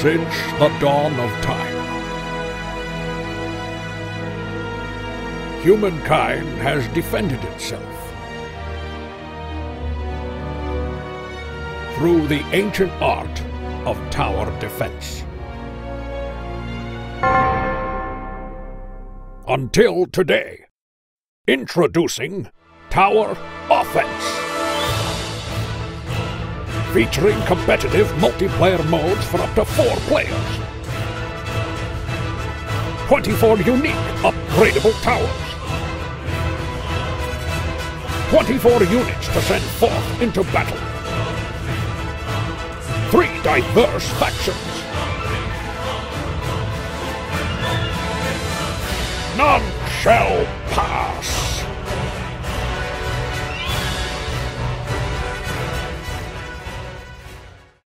since the dawn of time. Humankind has defended itself through the ancient art of tower defense. Until today. Introducing Tower Offense. Featuring competitive multiplayer modes for up to four players. 24 unique upgradable towers. 24 units to send forth into battle. Three diverse factions. None shall pass.